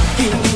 Looking